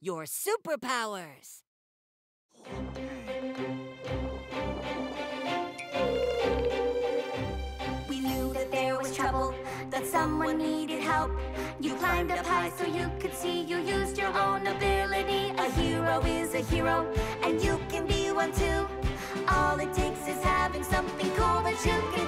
your superpowers. We knew that there was trouble, that someone needed help. You climbed up high so you could see, you used your own ability. A hero is a hero, and you can be one too. All it takes is having something cool that you can.